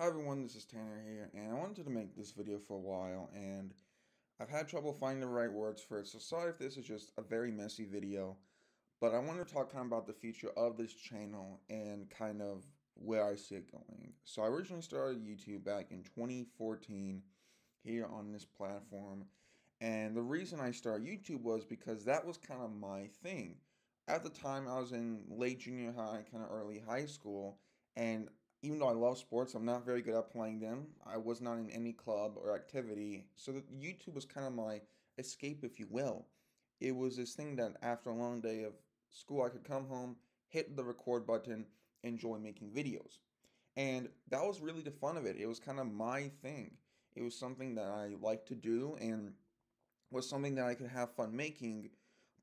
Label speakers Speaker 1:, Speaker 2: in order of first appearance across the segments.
Speaker 1: Hi everyone, this is Tanner here, and I wanted to make this video for a while, and I've had trouble finding the right words for it, so sorry if this is just a very messy video, but I want to talk kind of about the future of this channel and kind of where I see it going. So I originally started YouTube back in 2014 here on this platform, and the reason I started YouTube was because that was kind of my thing. At the time, I was in late junior high, kind of early high school, and even though I love sports, I'm not very good at playing them. I was not in any club or activity. So YouTube was kind of my escape, if you will. It was this thing that after a long day of school, I could come home, hit the record button, enjoy making videos. And that was really the fun of it. It was kind of my thing. It was something that I liked to do and was something that I could have fun making.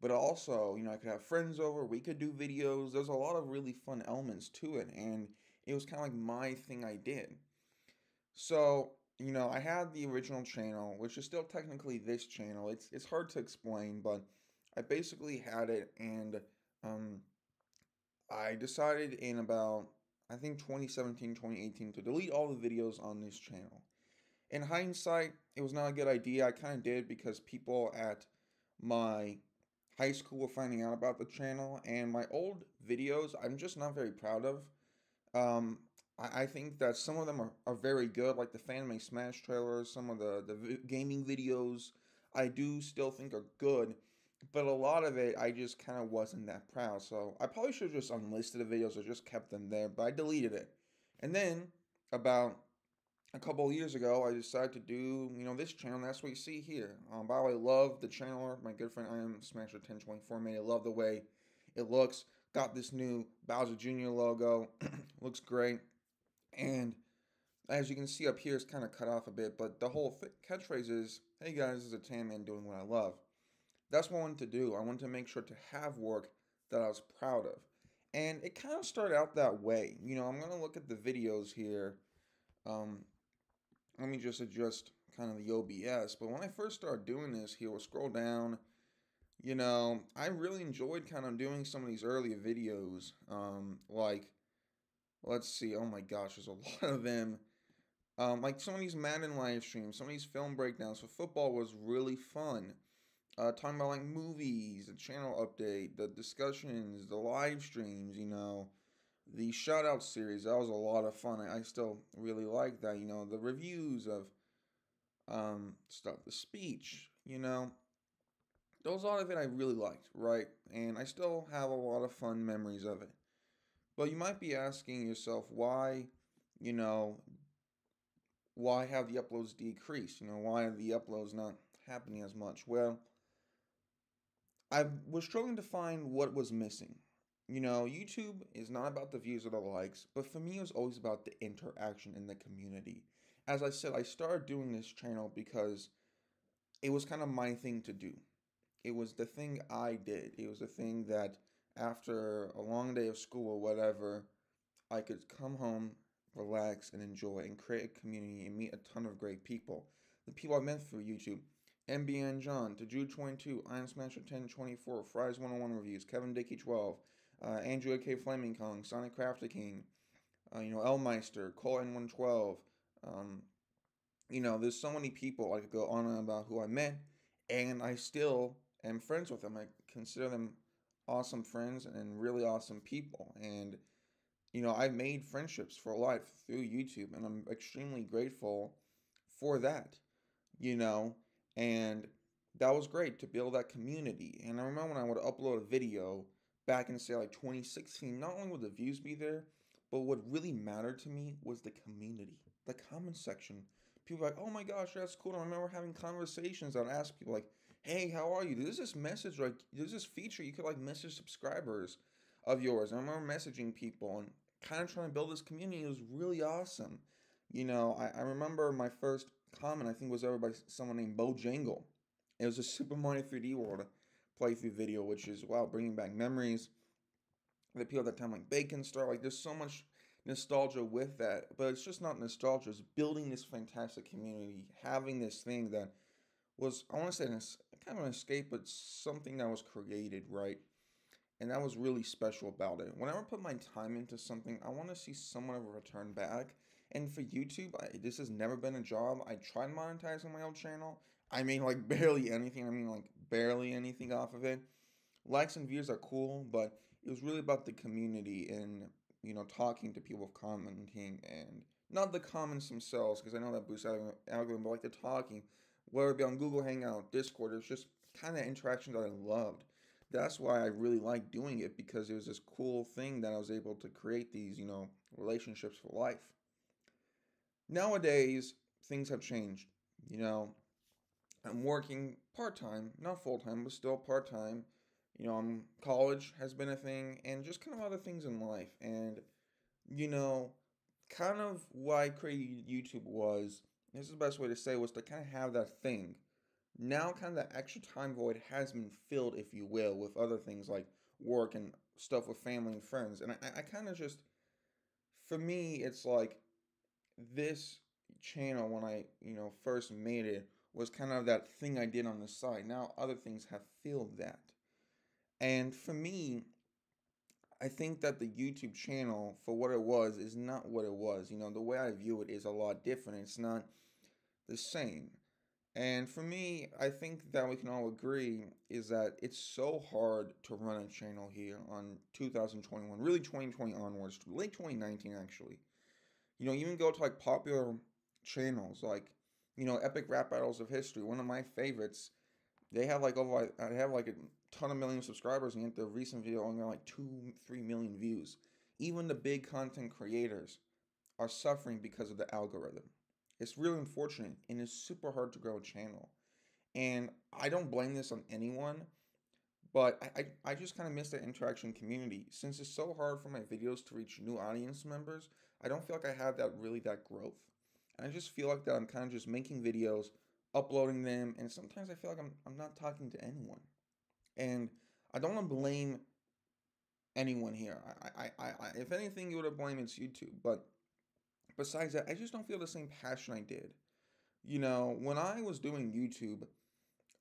Speaker 1: But also, you know, I could have friends over, we could do videos. There's a lot of really fun elements to it. And it was kind of like my thing I did. So, you know, I had the original channel, which is still technically this channel. It's it's hard to explain, but I basically had it and um I decided in about I think 2017, 2018 to delete all the videos on this channel. In hindsight, it was not a good idea. I kind of did because people at my high school were finding out about the channel and my old videos I'm just not very proud of. Um, I, I think that some of them are, are very good, like the Fan May Smash trailers, some of the, the gaming videos I do still think are good, but a lot of it I just kind of wasn't that proud. So I probably should have just unlisted the videos or just kept them there, but I deleted it. And then about a couple years ago, I decided to do, you know, this channel. That's what you see here. Um, by the way, love the channel. My good friend Iron Smasher 1024 made. I love the way it looks. Got this new Bowser Jr. logo. Looks great. And as you can see up here, it's kind of cut off a bit, but the whole catchphrase is, hey guys, this is a tan man doing what I love. That's what I wanted to do. I wanted to make sure to have work that I was proud of. And it kind of started out that way. You know, I'm going to look at the videos here. Um, let me just adjust kind of the OBS. But when I first started doing this here, we'll scroll down you know, I really enjoyed kind of doing some of these earlier videos. Um, like, let's see, oh my gosh, there's a lot of them. Um, like some of these Madden live streams, some of these film breakdowns for football was really fun. Uh, talking about like movies, the channel update, the discussions, the live streams, you know, the shout out series. That was a lot of fun. I, I still really like that, you know, the reviews of um, stuff, the speech, you know a lot of it I really liked, right? And I still have a lot of fun memories of it. But you might be asking yourself why, you know, why have the uploads decreased? You know, why are the uploads not happening as much? Well, I was struggling to find what was missing. You know, YouTube is not about the views or the likes, but for me, it was always about the interaction in the community. As I said, I started doing this channel because it was kind of my thing to do it was the thing I did. It was the thing that after a long day of school or whatever, I could come home, relax, and enjoy and create a community and meet a ton of great people. The people I met through YouTube. MBN John, to Jude 22, Iron Smasher 1024, Fries 101 Reviews, Kevin Dickey 12, uh, Andrew K. Flaming Kong, Sonic Crafter King, uh, you know, Elmeister, Cole N112. Um, you know, there's so many people I could go on and about who I met, and I still am friends with them. I consider them awesome friends and really awesome people. And, you know, I've made friendships for life through YouTube, and I'm extremely grateful for that, you know, and that was great to build that community. And I remember when I would upload a video back in, say, like 2016, not only would the views be there, but what really mattered to me was the community, the comment section. People like, oh my gosh, that's cool. I remember having conversations. I'd ask people like, hey, how are you? There's this message, like, there's this feature you could like message subscribers of yours. And I remember messaging people and kind of trying to build this community. It was really awesome. You know, I, I remember my first comment, I think, was ever by someone named Bojangle. It was a Super Mario 3D World playthrough video, which is, wow, bringing back memories. The people at that time, like Bacon Star, like, there's so much nostalgia with that. But it's just not nostalgia, it's building this fantastic community, having this thing that was I want to say an, kind of an escape, but something that was created right, and that was really special about it. Whenever I put my time into something, I want to see somewhat of a return back, And for YouTube, I, this has never been a job. I tried monetizing my old channel. I mean, like barely anything. I mean, like barely anything off of it. Likes and views are cool, but it was really about the community and you know talking to people, commenting, and not the comments themselves because I know that boosts algorithm, but like the talking, whether it be on Google Hangout, Discord, it's just kind of interaction that I loved. That's why I really like doing it because it was this cool thing that I was able to create these, you know, relationships for life. Nowadays, things have changed. You know, I'm working part time, not full time, but still part time. You know, I'm college has been a thing, and just kind of other things in life. And you know, kind of why I created YouTube was this is the best way to say was to kind of have that thing. Now, kind of that extra time void has been filled, if you will, with other things like work and stuff with family and friends. And I, I kind of just, for me, it's like this channel when I, you know, first made it was kind of that thing I did on the side. Now other things have filled that. And for me, I think that the YouTube channel, for what it was, is not what it was. You know, the way I view it is a lot different. It's not the same. And for me, I think that we can all agree is that it's so hard to run a channel here on 2021, really 2020 onwards, late 2019 actually. You know, even go to like popular channels like, you know, Epic Rap Battles of History, one of my favorites. They have like over, I have like a ton of million subscribers, and yet the recent video only got like two, three million views. Even the big content creators are suffering because of the algorithm. It's really unfortunate, and it's super hard to grow a channel. And I don't blame this on anyone, but I, I, I just kind of miss that interaction community. Since it's so hard for my videos to reach new audience members, I don't feel like I have that really that growth. And I just feel like that I'm kind of just making videos, uploading them, and sometimes I feel like I'm, I'm not talking to anyone. And I don't want to blame anyone here. I, I, I, I if anything, you would have blamed it's YouTube. But besides that, I just don't feel the same passion I did. You know, when I was doing YouTube,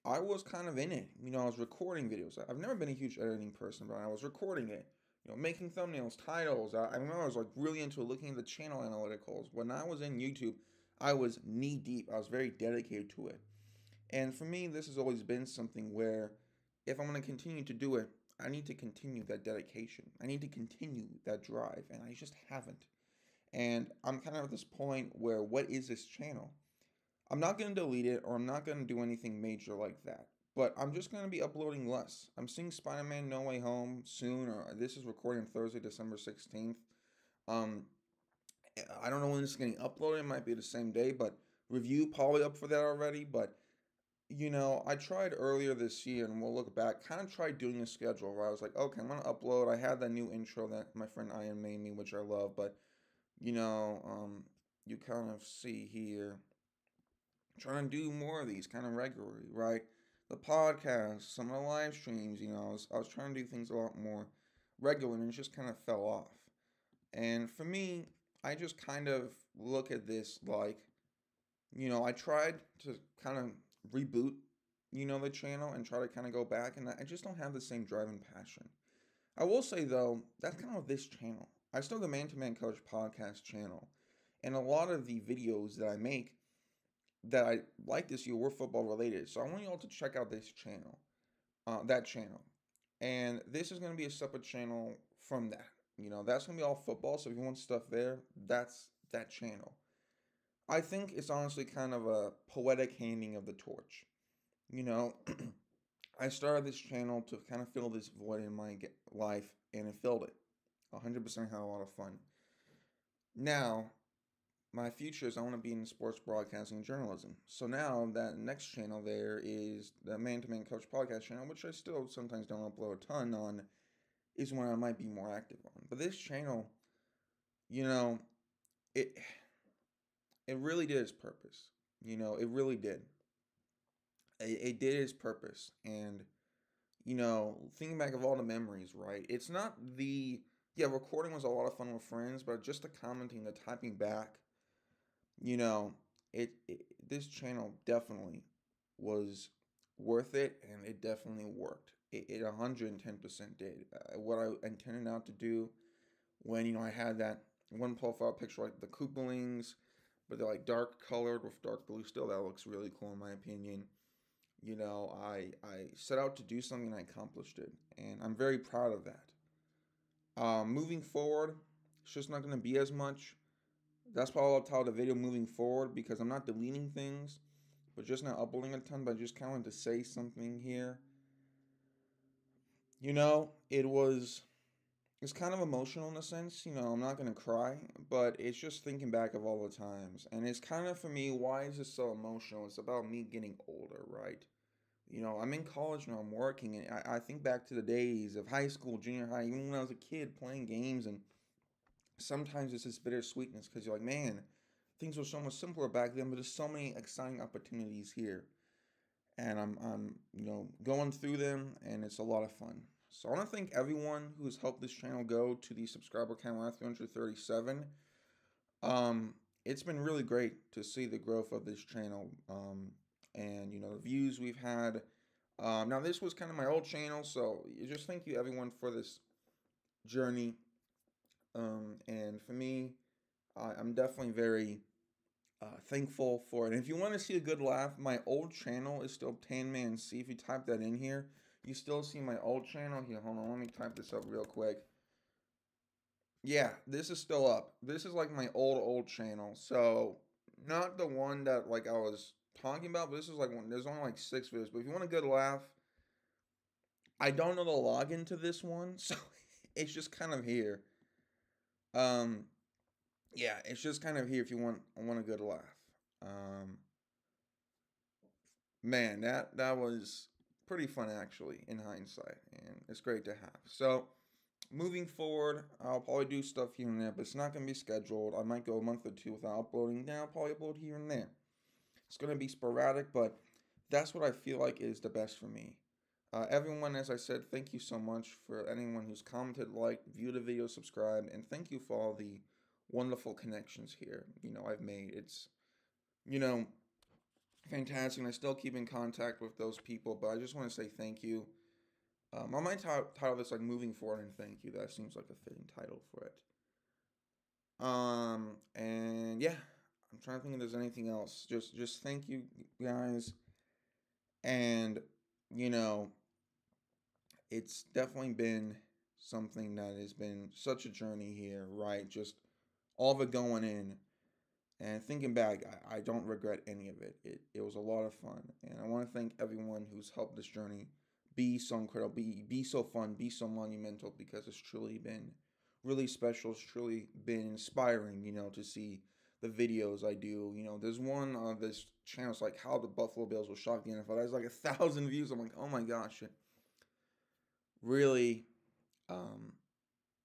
Speaker 1: I was kind of in it. You know, I was recording videos. I've never been a huge editing person, but I was recording it. You know, making thumbnails, titles. I, I remember I was like really into looking at the channel analyticals. When I was in YouTube, I was knee deep. I was very dedicated to it. And for me, this has always been something where if I'm going to continue to do it, I need to continue that dedication. I need to continue that drive, and I just haven't. And I'm kind of at this point where what is this channel? I'm not going to delete it or I'm not going to do anything major like that. But I'm just going to be uploading less. I'm seeing Spider Man No Way Home soon, or this is recording Thursday, December 16th. Um, I don't know when this is getting uploaded. It might be the same day, but review probably up for that already. But you know, I tried earlier this year, and we'll look back. Kind of tried doing a schedule where I was like, okay, I'm gonna upload. I had that new intro that my friend Ian made me, which I love, but you know, um, you kind of see here, trying to do more of these kind of regularly, right? The podcast, some of the live streams, you know, I was, I was trying to do things a lot more regular, and it just kind of fell off. And for me, I just kind of look at this like, you know, I tried to kind of reboot, you know, the channel and try to kind of go back, and I just don't have the same drive and passion. I will say though, that's kind of this channel. I still the Man to Man Coach podcast channel, and a lot of the videos that I make that I like this year were football related. So I want you all to check out this channel, uh, that channel, and this is going to be a separate channel from that. You know, that's to be all football. So if you want stuff there, that's that channel. I think it's honestly kind of a poetic handing of the torch. You know, I started this channel to kind of fill this void in my life, and it filled it. 100% had a lot of fun. Now, my future is I want to be in sports broadcasting and journalism. So now that next channel there is the Man to Man Coach podcast channel, which I still sometimes don't upload a ton on, is when I might be more active on. But this channel, you know, it it really did its purpose. You know, it really did. It, it did its purpose, and you know, thinking back of all the memories, right? It's not the yeah, recording was a lot of fun with friends, but just the commenting, the typing back, you know, it, it this channel definitely was worth it, and it definitely worked. It, it 110% did. Uh, what I intended out to do when, you know, I had that one profile picture like the Koopalings, but they're like dark colored with dark blue still. That looks really cool in my opinion. You know, I I set out to do something and I accomplished it, and I'm very proud of that. Um, moving forward, it's just not going to be as much. That's why I'll tell the video moving forward because I'm not deleting things, but just not uploading a ton. But I just kind of to say something here. You know, it was it's kind of emotional in a sense. You know, I'm not gonna cry, but it's just thinking back of all the times, and it's kind of for me. Why is this so emotional? It's about me getting older, right? You know, I'm in college now. I'm working, and I, I think back to the days of high school, junior high, even when I was a kid playing games, and sometimes it's this bittersweetness because you're like, man, things were so much simpler back then, but there's so many exciting opportunities here, and I'm I'm you know going through them, and it's a lot of fun. So I want to thank everyone who has helped this channel go to the subscriber count at 337. Um, it's been really great to see the growth of this channel um, and, you know, the views we've had. Um, now, this was kind of my old channel, so just thank you everyone for this journey. Um, and for me, I, I'm definitely very uh, thankful for it. And if you want to see a good laugh, my old channel is still Tan Man C. If you type that in here, you still see my old channel here. Hold on, let me type this up real quick. Yeah, this is still up. This is like my old old channel. So not the one that like I was talking about, but this is like one. There's only like six videos. But if you want a good laugh, I don't know the login to this one, so it's just kind of here. Um, yeah, it's just kind of here if you want want a good laugh. Um, man, that that was pretty fun actually in hindsight, and it's great to have. So, moving forward, I'll probably do stuff here and there, but it's not going to be scheduled. I might go a month or two without uploading. Then I'll probably upload here and there. It's going to be sporadic, but that's what I feel like is the best for me. Uh, everyone, as I said, thank you so much for anyone who's commented, liked, viewed the video, subscribed, and thank you for all the wonderful connections here. You know, I've made it's, you know, fantastic. And I still keep in contact with those people, but I just want to say thank you. Um, I might title this like "Moving Forward" and "Thank You." That seems like a fitting title for it. Um, and yeah, I'm trying to think if there's anything else. Just, just thank you guys, and you know, it's definitely been something that has been such a journey here, right? Just all of it going in and thinking back, I, I don't regret any of it. it. It was a lot of fun. And I want to thank everyone who's helped this journey be so incredible, be, be so fun, be so monumental, because it's truly been really special. It's truly been inspiring, you know, to see the videos I do. You know, there's one on this channel, it's like how the Buffalo Bills will shock the NFL. That's like a thousand views. I'm like, oh my gosh. It really, um,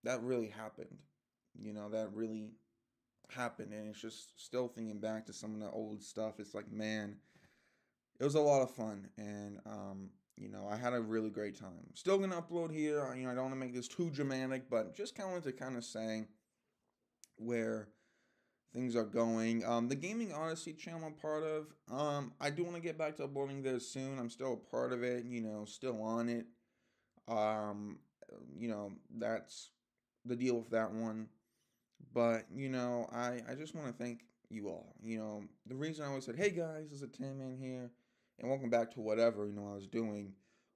Speaker 1: that really happened. You know, that really happened and it's just still thinking back to some of the old stuff it's like man it was a lot of fun and um you know i had a really great time. Still gonna upload here you know i don't want to make this too dramatic but just kind of to kind of say where things are going. Um the gaming odyssey channel i'm part of um i do want to get back to uploading there soon i'm still a part of it you know still on it. Um you know that's the deal with that one but, you know, I, I just want to thank you all. You know, the reason I always said, hey guys, there's a Tan Man here, and welcome back to whatever, you know, I was doing,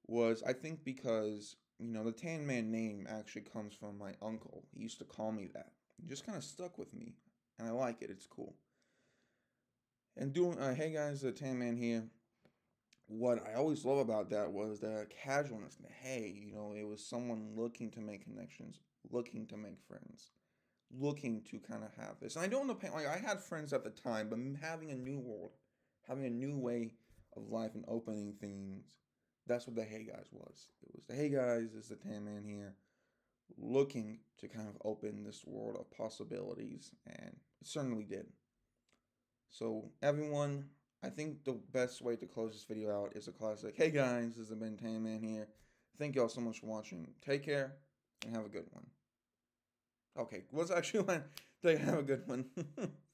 Speaker 1: was I think because, you know, the Tan Man name actually comes from my uncle. He used to call me that. It just kind of stuck with me, and I like it. It's cool. And doing, uh, hey guys, the Tan Man here. What I always love about that was the casualness. Hey, you know, it was someone looking to make connections, looking to make friends looking to kind of have this. And I don't know, like I had friends at the time, but having a new world, having a new way of life and opening things, that's what the Hey Guys was. It was the Hey Guys is the Tan Man here, looking to kind of open this world of possibilities, and it certainly did. So everyone, I think the best way to close this video out is a classic. Hey guys, this has been Tan Man here. Thank you all so much for watching. Take care and have a good one. Okay, what's actually one? They have a good one.